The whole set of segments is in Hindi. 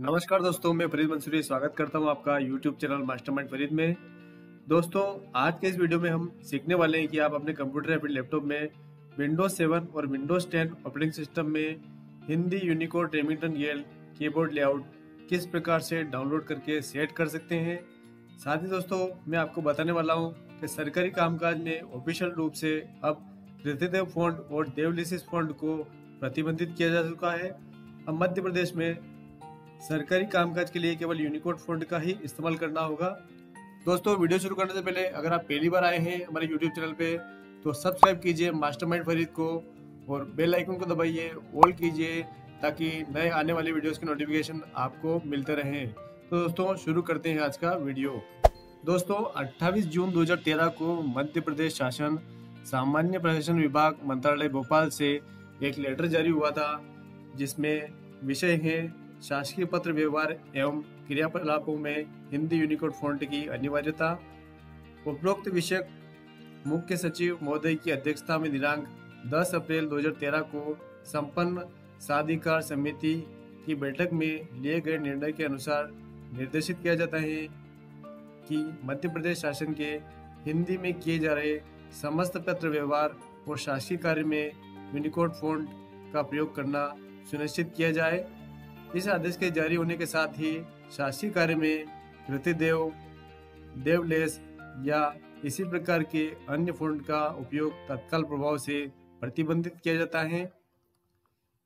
नमस्कार दोस्तों, मैं फरीद मंसूरी स्वागत करता हूँ आपका यूट्यूब चैनल मास्टरमाइंड फरीद में। दोस्तों, आज के इस वीडियो में हम सीखने वाले हैं कि आप अपने कंप्यूटर या फिर लैपटॉप में विंडोज़ 7 और विंडोज़ 10 ऑपरेटिंग सिस्टम में Hindi unicode Remington Gail keyboard layout किस प्रकार से डाउनलोड करके सेट कर सकते हैं। साथ ही दोस्तों, मैं आपको बताने वाला हूँ कि सरकारी कामकाज में ऑफिशियल रूप से अब कृतिदेव फॉन्ट और देवलिसिस फॉन्ट को प्रतिबंधित किया जा चुका है। अब मध्य प्रदेश में सरकारी कामकाज के लिए केवल यूनिकोड फॉन्ट का ही इस्तेमाल करना होगा। दोस्तों, वीडियो शुरू करने से पहले अगर आप पहली बार आए हैं हमारे यूट्यूब चैनल पे तो सब्सक्राइब कीजिए मास्टरमाइंड फरीद को और बेल आइकन को दबाइए, ऑल कीजिए, ताकि नए आने वाले वीडियोस के नोटिफिकेशन आपको मिलते रहें। तो दोस्तों, शुरू करते हैं आज का वीडियो। दोस्तों 28 जून 2013 को मध्य प्रदेश शासन, सामान्य प्रशासन विभाग मंत्रालय भोपाल से एक लेटर जारी हुआ था, जिसमें विषय है शासकीय पत्र व्यवहार एवं क्रियाकलापों में हिंदी यूनिकोड फॉन्ट की अनिवार्यता। उपरोक्त विषय मुख्य सचिव महोदय की अध्यक्षता में दिनांक 10 अप्रैल 2013 को संपन्न साधिकार समिति की बैठक में लिए गए निर्णय के अनुसार निर्देशित किया जाता है कि मध्य प्रदेश शासन के हिंदी में किए जा रहे समस्त पत्र व्यवहार और शासकीय कार्य में यूनिकोड फॉन्ट का प्रयोग करना सुनिश्चित किया जाए। इस आदेश के जारी होने के साथ ही शासकीय कार्य में कृतिदेव देवलेस या इसी प्रकार के अन्य फोल्ड का उपयोग तत्काल प्रभाव से प्रतिबंधित किया जाता है।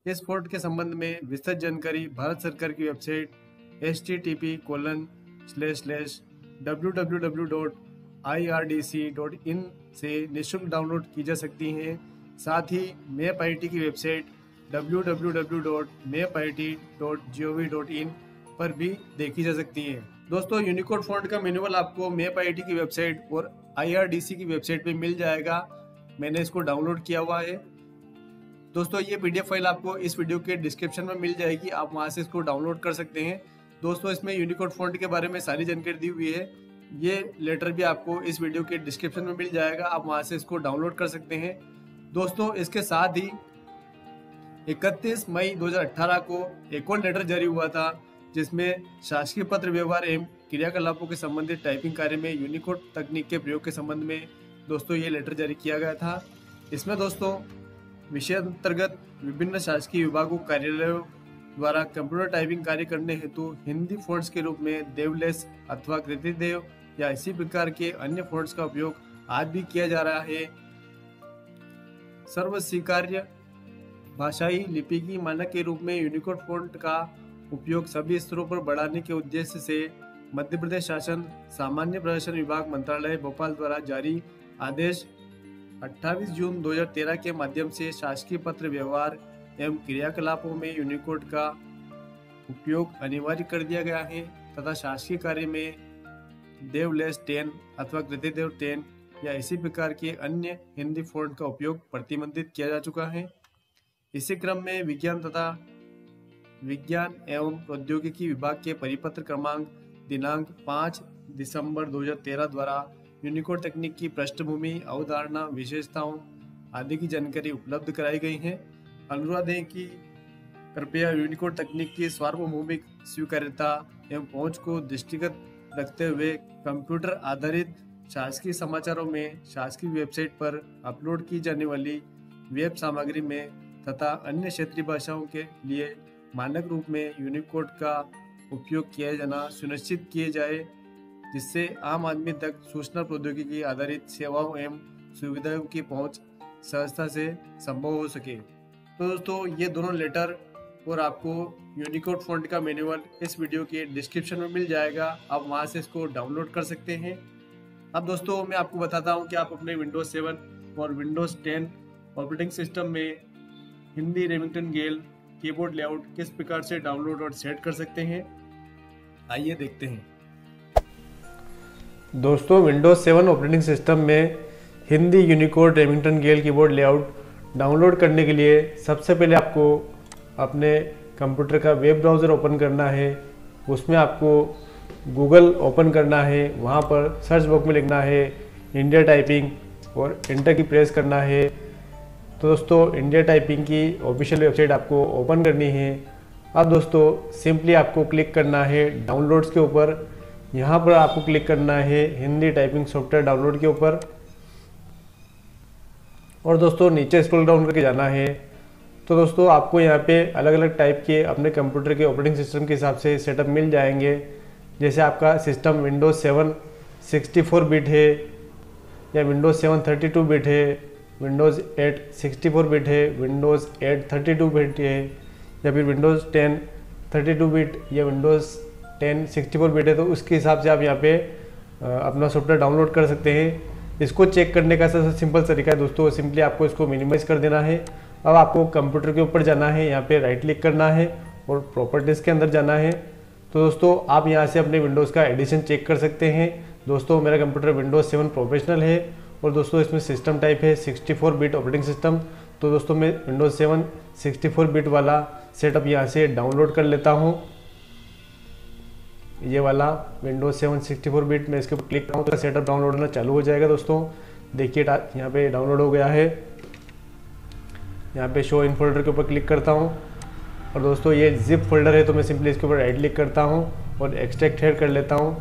इस फोल्ड के संबंध में विस्तृत जानकारी भारत सरकार की website H T T P colon slash slash W W W dot I R D C dot in से निःशुल्क डाउनलोड की जा सकती हैं। साथ ही मैप आईटी की वेबसाइट www.mapit.gov.in पर भी देखी जा सकती है। दोस्तों यूनिकोड फॉन्ट का मैनुअल आपको मेप आई की वेबसाइट और आईआरडीसी की वेबसाइट पे मिल जाएगा। मैंने इसको डाउनलोड किया हुआ है। दोस्तों, ये पीडीएफ फ़ाइल आपको इस वीडियो के डिस्क्रिप्शन में मिल जाएगी। आप वहाँ से इसको डाउनलोड कर सकते हैं। दोस्तों, इसमें यूनिकोड फॉन्ट के बारे में सारी जानकारी दी हुई है। ये लेटर भी आपको इस वीडियो के डिस्क्रिप्शन में मिल जाएगा। आप वहाँ से इसको डाउनलोड कर सकते हैं। दोस्तों, इसके साथ ही 31 मई 2018 को एक और लेटर जारी हुआ था, जिसमें शासकीय पत्र व्यवहार एवं क्रियाकलापों के संबंधित टाइपिंग कार्य में यूनिकोड तकनीक के प्रयोग के संबंध में दोस्तों ये लेटर जारी किया गया था। इसमें दोस्तों, विषय अंतर्गत विभिन्न शासकीय विभागों, कार्यालयों द्वारा कंप्यूटर टाइपिंग कार्य करने हेतु हिंदी फोर्ट्स के रूप में देवलेस अथवा कृतिदेव या इसी प्रकार के अन्य फोर्ट्स का उपयोग आज भी किया जा रहा है। सर्व स्वीकार्य भाषाई लिपि की मानक के रूप में यूनिकोड फॉन्ट का उपयोग सभी स्तरों पर बढ़ाने के उद्देश्य से मध्य प्रदेश शासन, सामान्य प्रशासन विभाग मंत्रालय, भोपाल द्वारा जारी आदेश 28 जून 2013 के माध्यम से शासकीय पत्र व्यवहार एवं क्रियाकलापों में यूनिकोड का उपयोग अनिवार्य कर दिया गया है तथा शासकीय कार्य में देवलेस टेन अथवा कृतिदेव टेन या इसी प्रकार के अन्य हिंदी फॉन्ट का उपयोग प्रतिबंधित किया जा चुका है। इसी क्रम में विज्ञान तथा विज्ञान एवं प्रौद्योगिकी विभाग के परिपत्र क्रमांक दिनांक 5 दिसंबर 2013 द्वारा यूनिकोड तकनीक की पृष्ठभूमि, अवधारणा, विशेषताओं आदि की जानकारी उपलब्ध कराई गई है। अनुरोध है कि कृपया यूनिकोड तकनीक की सार्वभौमिक स्वीकार्यता एवं पहुँच को दृष्टिगत रखते हुए कंप्यूटर आधारित शासकीय समाचारों में शासकीय वेबसाइट पर अपलोड की जाने वाली वेब सामग्री में तथा अन्य क्षेत्रीय भाषाओं के लिए मानक रूप में यूनिकोड का उपयोग किया जाना सुनिश्चित किए जाए, जिससे आम आदमी तक सूचना प्रौद्योगिकी आधारित सेवाओं एवं सुविधाओं की पहुँच सहजता से संभव हो सके। तो दोस्तों, ये दोनों लेटर और आपको यूनिकोड फॉन्ट का मैनुअल इस वीडियो के डिस्क्रिप्शन में मिल जाएगा। आप वहाँ से इसको डाउनलोड कर सकते हैं। अब दोस्तों, मैं आपको बताता हूँ कि आप अपने विंडोज़ सेवन और विंडोज़ टेन ऑपरेटिंग सिस्टम में Hindi Remington Gail keyboard layout किस प्रकार से डाउनलोड और सेट कर सकते हैं? आइए देखते हैं। दोस्तों विंडोज़ 7 ऑपरेटिंग सिस्टम में Hindi unicode Remington Gail keyboard layout download करने के लिए सबसे पहले आपको अपने कंप्यूटर का वेब ब्राउज़र ओपन करना है। उसमें आपको गूगल ओपन करना है। वहाँ पर सर्च बॉक्स में लिखना है इंडिया टाइपिंग और इंटर की प्रेस करना है। तो दोस्तों इंडिया टाइपिंग की ऑफिशियल वेबसाइट आपको ओपन करनी है। अब दोस्तों सिंपली आपको क्लिक करना है डाउनलोड्स के ऊपर। यहाँ पर आपको क्लिक करना है हिंदी टाइपिंग सॉफ्टवेयर डाउनलोड के ऊपर। और दोस्तों, नीचे स्क्रॉल डाउन करके जाना है। तो दोस्तों, आपको यहाँ पे अलग अलग टाइप के अपने कंप्यूटर के ऑपरेटिंग सिस्टम के हिसाब से सेटअप मिल जाएँगे। जैसे आपका system Windows seven sixty four bit है या Windows seven thirty two bit है। Windows eight sixty four bit है Windows eight thirty two bit है, या फिर Windows ten thirty two bit या Windows ten sixty four bit है तो उसके हिसाब से आप यहाँ पे अपना सॉफ्टवेयर डाउनलोड कर सकते हैं। इसको चेक करने का सबसे सिंपल तरीका है दोस्तों सिंपली आपको इसको मिनिमाइज़ कर देना है। अब आपको कंप्यूटर के ऊपर जाना है, यहाँ पे राइट क्लिक करना है और प्रॉपर्टीज़ के अंदर जाना है। तो दोस्तों, आप यहाँ से अपने विंडोज़ का एडिशन चेक कर सकते हैं। दोस्तों, मेरा कंप्यूटर विंडोज़ सेवन प्रोफेशनल है। और दोस्तों, इसमें सिस्टम टाइप है 64 बिट ऑपरेटिंग सिस्टम तो दोस्तों, मैं विंडोज़ सेवन 64 बिट वाला सेटअप यहाँ से डाउनलोड कर लेता हूँ। ये वाला Windows seven sixty four bit में इसके ऊपर क्लिक करूँ तो सेटअप डाउनलोड होना चालू हो जाएगा दोस्तों। देखिए यहाँ पे डाउनलोड हो गया है। यहाँ पे शो इन फोल्डर के ऊपर क्लिक करता हूँ। और दोस्तों, ये जिप फोल्डर है तो मैं सिंपली इसके ऊपर राइट क्लिक करता हूँ और एक्सट्रैक्ट हेड कर लेता हूँ।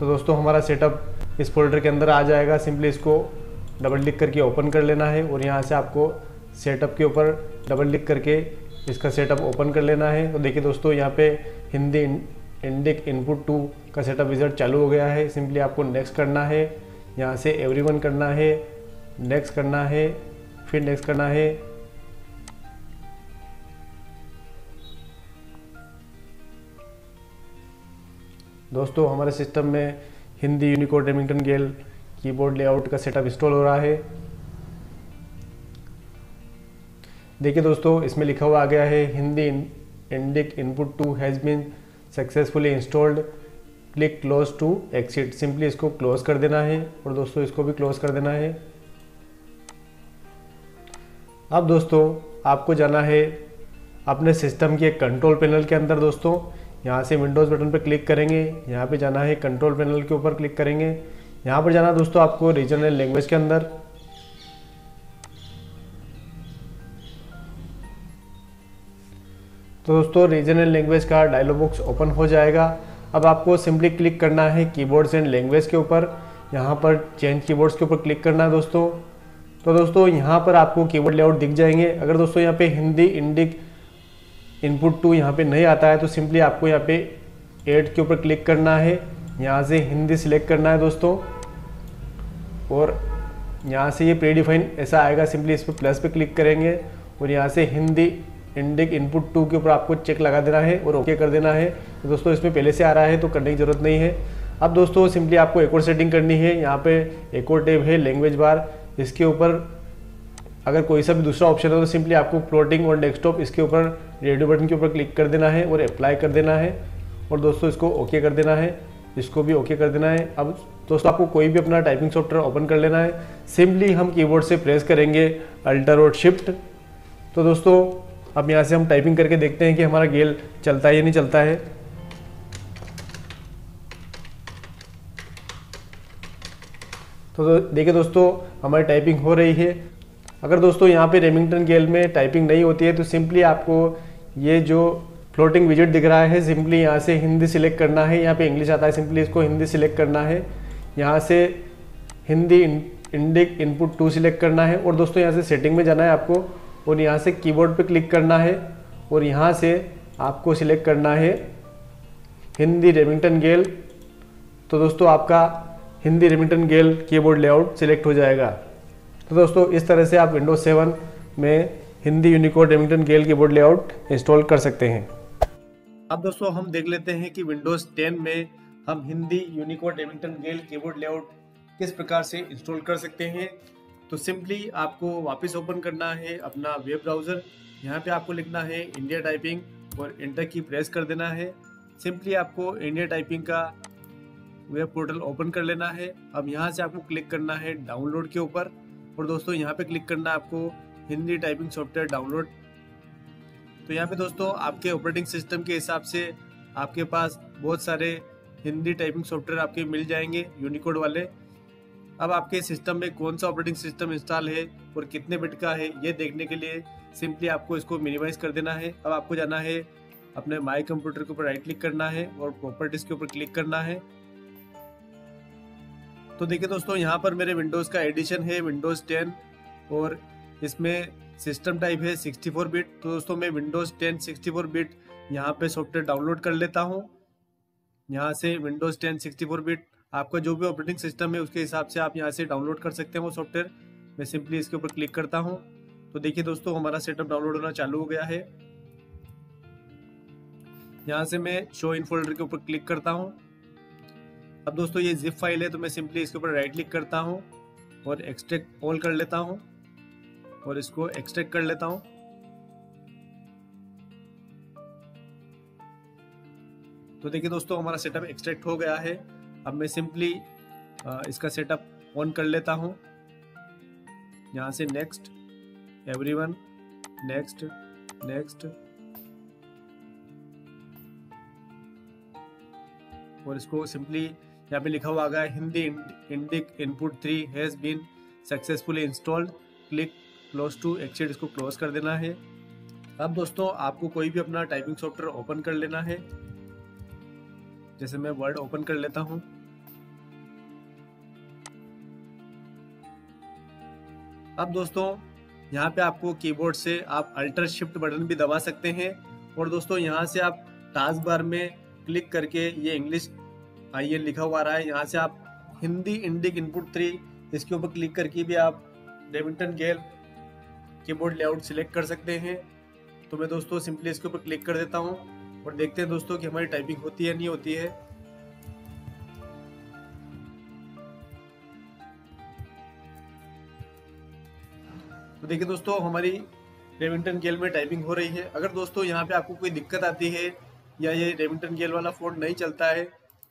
तो दोस्तों, हमारा सेटअप इस फोल्डर के अंदर आ जाएगा। सिंपली इसको डबल क्लिक करके ओपन कर लेना है और यहाँ से आपको सेटअप के ऊपर डबल क्लिक करके इसका सेटअप ओपन कर लेना है। तो देखिए दोस्तों, यहाँ पे हिंदी इंडिक इनपुट टू का सेटअप विजट चालू हो गया है। सिंपली आपको नेक्स्ट करना है, यहाँ से एवरीवन करना है, नेक्स्ट करना है, फिर नेक्स्ट करना है। दोस्तों, हमारे सिस्टम में Hindi unicode Remington Gail keyboard layout का सेटअप इंस्टॉल हो रहा है। देखिए दोस्तों, इसमें लिखा हुआ आ गया है, Hindi Indic input two has been successfully installed click close to exit simply इसको क्लोज कर देना है और दोस्तों, इसको भी क्लोज कर देना है। अब दोस्तों, आपको जाना है अपने सिस्टम के कंट्रोल पैनल के अंदर दोस्तों। यहाँ से विंडोज़ बटन पर क्लिक करेंगे, यहाँ पे जाना है कंट्रोल पैनल के ऊपर क्लिक करेंगे। यहाँ पर जाना दोस्तों आपको रीजनल लैंग्वेज के अंदर। तो दोस्तों रीजनल लैंग्वेज का डायलॉग बॉक्स ओपन हो जाएगा। अब आपको सिंपली क्लिक करना है कीबोर्ड्स एंड लैंग्वेज के ऊपर। यहाँ पर चेंज कीबोर्ड्स के ऊपर क्लिक करना है दोस्तों। तो दोस्तों, यहाँ पर आपको कीबोर्ड लेआउट दिख जाएँगे। अगर दोस्तों, यहाँ पे हिंदी, इंडिक इनपुट टू यहाँ पे नहीं आता है तो सिंपली आपको यहाँ पे एड के ऊपर क्लिक करना है। यहाँ से हिंदी सिलेक्ट करना है दोस्तों। और यहाँ से ये प्रीडिफाइन ऐसा आएगा सिंपली इस पर प्लस पे क्लिक करेंगे। और यहाँ से हिंदी इंडिक इनपुट टू के ऊपर आपको चेक लगा देना है और ओके कर देना है। तो दोस्तों, इसमें पहले से आ रहा है तो करने की ज़रूरत नहीं है। अब दोस्तों सिंपली आपको एक और सेटिंग करनी है। यहाँ पे एक और टेब है लैंग्वेज बार इसके ऊपर अगर कोई सा भी दूसरा ऑप्शन है तो सिंपली आपको प्लॉटिंग और डेस्कटॉप इसके ऊपर रेडियो बटन के ऊपर क्लिक कर देना है और अप्लाई कर देना है। और दोस्तों, इसको ओके कर देना है। इसको भी ओके कर देना है। अब दोस्तों, आपको कोई भी अपना टाइपिंग सॉफ्टवेयर ओपन कर लेना है। सिंपली हम कीबोर्ड से प्रेस करेंगे अल्टर और शिफ्ट तो दोस्तों, अब यहाँ से हम टाइपिंग करके देखते हैं कि हमारा गेल चलता है या नहीं चलता है। तो देखिए दोस्तों, हमारी टाइपिंग हो रही है। अगर दोस्तों यहाँ पे रेमिंगटन गेल में टाइपिंग नहीं होती है तो सिंपली आपको ये जो फ्लोटिंग विज़िट दिख रहा है, सिंपली यहाँ से हिंदी सिलेक्ट करना है। यहाँ पे इंग्लिश आता है, सिंपली इसको हिंदी सिलेक्ट करना है। यहाँ से Hindi Indic input two select करना है। और दोस्तों यहाँ से सेटिंग में जाना है आपको, और यहाँ से कीबोर्ड पे क्लिक करना है, और यहाँ से आपको सिलेक्ट करना है हिंदी रेमिंगटन गेल। तो दोस्तों आपका Hindi Remington Gail keyboard layout select हो जाएगा। तो दोस्तों, इस तरह से आप विंडोज़ सेवन में Hindi unicode Remington Gail keyboard layout install कर सकते हैं। अब दोस्तों, हम देख लेते हैं कि विंडोज़ 10 में हम Hindi unicode Remington Gail keyboard layout किस प्रकार से इंस्टॉल कर सकते हैं। तो सिंपली आपको वापस ओपन करना है अपना वेब ब्राउज़र यहाँ पे आपको लिखना है इंडिया टाइपिंग और इंटर की प्रेस कर देना है। सिंपली आपको इंडिया टाइपिंग का वेब पोर्टल ओपन कर लेना है। अब यहाँ से आपको क्लिक करना है डाउनलोड के ऊपर। और दोस्तों, यहाँ पे क्लिक करना आपको हिंदी टाइपिंग सॉफ्टवेयर डाउनलोड तो यहाँ पे दोस्तों, आपके ऑपरेटिंग सिस्टम के हिसाब से आपके पास बहुत सारे हिंदी टाइपिंग सॉफ्टवेयर आपके मिल जाएँगे यूनिकोड वाले। अब आपके सिस्टम में कौन सा ऑपरेटिंग सिस्टम इंस्टॉल है और कितने बिट का है, ये देखने के लिए सिंपली आपको इसको मिनिमाइज कर देना है। अब आपको जाना है, अपने माई कंप्यूटर के ऊपर राइट क्लिक करना है और प्रॉपर्टीज़ के ऊपर क्लिक करना है। तो देखिए दोस्तों, यहाँ पर मेरे विंडोज़ का एडिशन है विंडोज़ 10 और इसमें सिस्टम टाइप है 64 बिट तो दोस्तों, मैं विंडोज़ 10 64 बिट यहाँ पे सॉफ्टवेयर डाउनलोड कर लेता हूँ। यहाँ से विंडोज़ 10 64 बिट आपका जो भी ऑपरेटिंग सिस्टम है, उसके हिसाब से आप यहाँ से डाउनलोड कर सकते हैं वो सॉफ्टवेयर मैं सिंपली इसके ऊपर क्लिक करता हूँ। तो देखिए दोस्तों, हमारा सेटअप डाउनलोड होना चालू हो गया है। यहाँ से मैं शो इन फोल्डर के ऊपर क्लिक करता हूँ। अब दोस्तों, ये जिप फ़ाइल है तो मैं सिंपली इसके ऊपर राइट क्लिक करता हूँ और एक्सट्रैक्ट ऑल कर लेता हूँ और इसको एक्सट्रैक्ट कर लेता हूँ। तो देखिए दोस्तों, हमारा सेटअप एक्सट्रैक्ट हो गया है। अब मैं सिंपली इसका सेटअप ऑन कर लेता हूँ। यहाँ से नेक्स्ट एवरीवन नेक्स्ट नेक्स्ट और इसको सिंपली यहाँ पे लिखा हुआ आ गया Hindi Indic input three has been successfully installed click close to exit इसको क्लोज कर देना है। अब दोस्तों, आपको कोई भी अपना टाइपिंग सॉफ्टवेयर ओपन कर लेना है। जैसे मैं वर्ड ओपन कर लेता हूँ। अब दोस्तों, यहाँ पे आपको कीबोर्ड से आप अल्टर शिफ्ट बटन भी दबा सकते हैं। और दोस्तों, यहाँ से आप टास्क बार में क्लिक करके ये इंग्लिश आई एन लिखा हुआ रहा है, यहाँ से आप हिंदी इंडिक इनपुट थ्री इसके ऊपर क्लिक करके भी आप डेविंटन गेल कीबोर्ड लेआउट सिलेक्ट कर सकते हैं। तो मैं दोस्तों सिंपली इसके ऊपर क्लिक कर देता हूँ और देखते हैं दोस्तों कि हमारी टाइपिंग होती है नहीं होती है। तो देखिए दोस्तों, हमारी रेविंटन गेल में टाइपिंग हो रही है। अगर दोस्तों यहाँ पे आपको कोई दिक्कत आती है या ये रेविंटन गेल वाला फ़ोन नहीं चलता है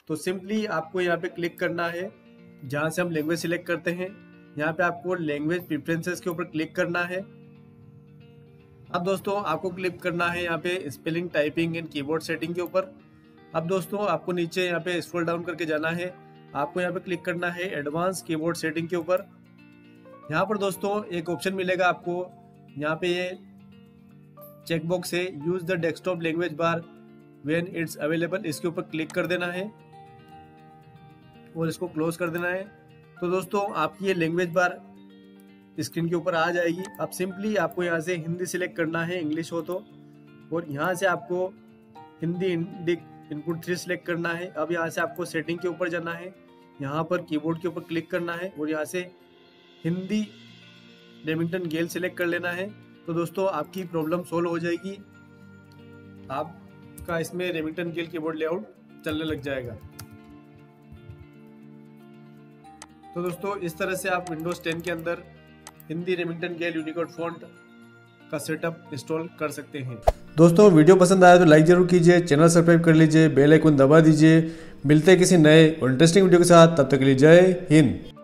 तो सिंपली आपको यहाँ पे क्लिक करना है, जहाँ से हम लैंग्वेज सिलेक्ट करते हैं, यहाँ पे आपको लैंग्वेज प्रिफरेंसेस के ऊपर क्लिक करना है। अब दोस्तों, आपको क्लिक करना है यहाँ पे spelling typing and keyboard setting के ऊपर। अब दोस्तों, आपको नीचे यहाँ पे स्क्रॉल डाउन करके जाना है। आपको यहाँ पे क्लिक करना है एडवांस कीबोर्ड सेटिंग के ऊपर। यहाँ पर दोस्तों, एक ऑप्शन मिलेगा आपको। यहाँ पे ये चेकबॉक्स है use the desktop language bar when it's available इसके ऊपर क्लिक कर देना है। और इसको क्लोज कर देना है। तो दोस्तों, आपकी ये लैंग्वेज बार स्क्रीन के ऊपर आ जाएगी। अब सिंपली आपको यहाँ से हिंदी सिलेक्ट करना है इंग्लिश हो तो। और यहाँ से आपको हिंदी इनपुट थ्री सिलेक्ट करना है। अब यहाँ से आपको सेटिंग के ऊपर जाना है। यहाँ पर कीबोर्ड के ऊपर क्लिक करना है और यहाँ से हिंदी डेमिंगटन गेल सिलेक्ट कर लेना है। तो दोस्तों, आपकी प्रॉब्लम सोल्व हो जाएगी। आपका इसमें रेमिंगटन गेल कीबोर्ड लेआउट चलने लग जाएगा। तो दोस्तों, इस तरह से आप विंडोज़ 10 के अंदर Hindi Remington GAIL Unicode font का सेटअप इंस्टॉल कर सकते हैं। दोस्तों, वीडियो पसंद आया तो लाइक ज़रूर कीजिए चैनल सब्सक्राइब कर लीजिए बेल आइकन दबा दीजिए। मिलते हैं किसी नए और इंटरेस्टिंग वीडियो के साथ। तब तक के लिए जय हिंद।